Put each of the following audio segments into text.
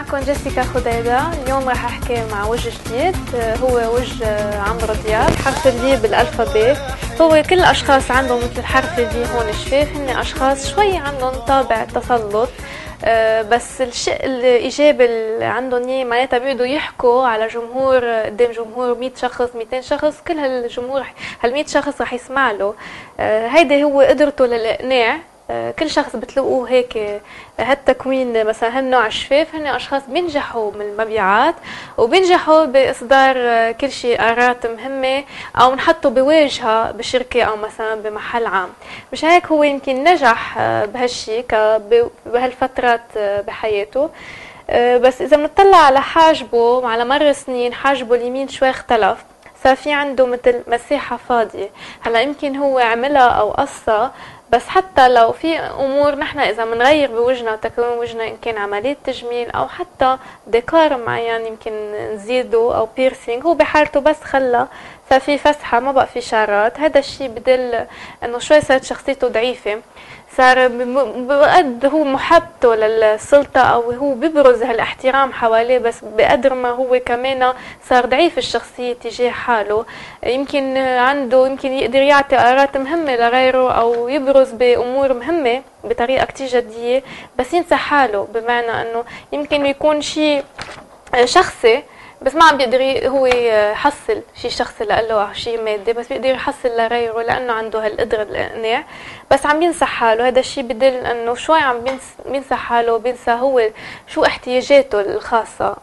معكم جيسيكا خديدة اليوم راح أحكي مع وجه جديد هو وجه عمرو دياب حرف ال V بال alphabet هو كل الاشخاص عندهم مثل حرف ال V هون شفاف هن أشخاص شوي عندهم طابع تسلط. آه، بس الشيء الإيجابي اللي عندهم إياه معناتها بيقدروا يحكوا على جمهور قدام جمهور 100 شخص 200 شخص كل هالجمهور هال 100 شخص رح يسمع له. آه، هيدي هو قدرته للإقناع. كل شخص بتلاقوه هيك هالتكوين مثلا هالنوع الشفاف هن أشخاص بينجحوا من المبيعات وبينجحوا بإصدار كل شيء قرارات مهمة أو نحطوا بواجهة بشركة أو مثلا بمحل عام. مش هيك هو يمكن نجح بهالشيء بهالفترات بحياته. بس إذا بنطلع على حاجبه على مر السنين حاجبه اليمين شوي اختلف. صار في عنده مثل مساحة فاضية. هلأ يمكن هو عملها أو قصها بس حتى لو في أمور نحن إذا بنغير بوجهنا تكوين وجهنا إن كان عملية تجميل أو حتى ديكور معين يمكن نزيده أو piercing هو بحالته بس خلى صار في فسحة ما بقى في شعرات. هذا الشيء بدل إنه شوي صارت شخصيته ضعيفة صار بقد هو محبته للسلطة أو هو بيبرز هالاحترام حواليه بس بقدر ما هو كمان صار ضعيف الشخصية تجاه حاله. يمكن عنده يمكن يقدر يعطي قرارات مهمة لغيره أو يبرز بأمور مهمة بطريقة كتير جدية بس ينسى حاله. بمعنى أنه يمكن يكون شيء شخصي بس ما عم بيقدر هو يحصل شيء شخصي له شيء مادي بس بيقدر يحصل لغيره لأنه عنده هالقدرة الإقناع. بس عم بينسى حاله هذا الشيء بدل إنه شوي عم بينسى حاله بينسى هو شو احتياجاته الخاصة.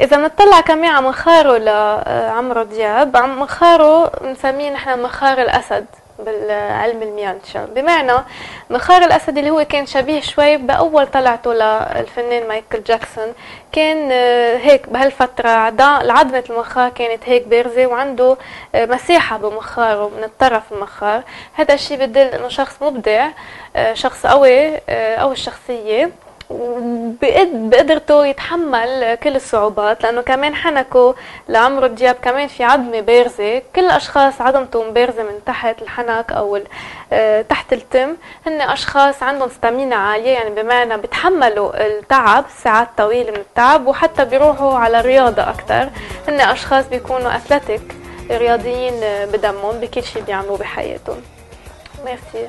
إذا بنطلع كمان على مخاره لعمرو دياب عم مخاره بنسميه نحن مخار الأسد. بالعلم الميانشا بمعنى مخار الأسد اللي هو كان شبيه شوي بأول طلعته للفنان مايكل جاكسون كان آه، هيك بهالفترة العظمة المخار كانت هيك بارزة وعنده آه، مساحة بمخاره من الطرف المخار. هذا الشيء بدل إنه شخص مبدع آه، شخص قوي قوي الشخصية. بقدرته يتحمل كل الصعوبات لأنه كمان حنكه لعمرو دياب كمان في عظمه بارزة. كل الاشخاص عظمتهم بارزة من تحت الحنك أو آه، تحت التم. هن أشخاص عندهم ستامينا عالية يعني بمعنى بيتحملوا التعب ساعات طويلة من التعب وحتى بيروحوا على الرياضة أكثر هن أشخاص بيكونوا اثليتيك رياضيين بدمهم بكل شيء بيعملوه بحياتهم. ميرسي